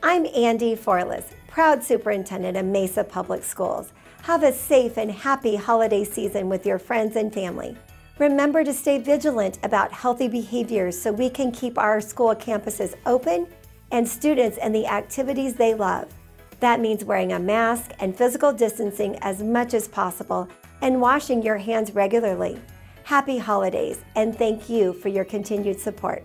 I'm Andi Fourlis, proud superintendent of Mesa Public Schools. Have a safe and happy holiday season with your friends and family. Remember to stay vigilant about healthy behaviors so we can keep our school campuses open and students in the activities they love. That means wearing a mask and physical distancing as much as possible and washing your hands regularly. Happy holidays and thank you for your continued support.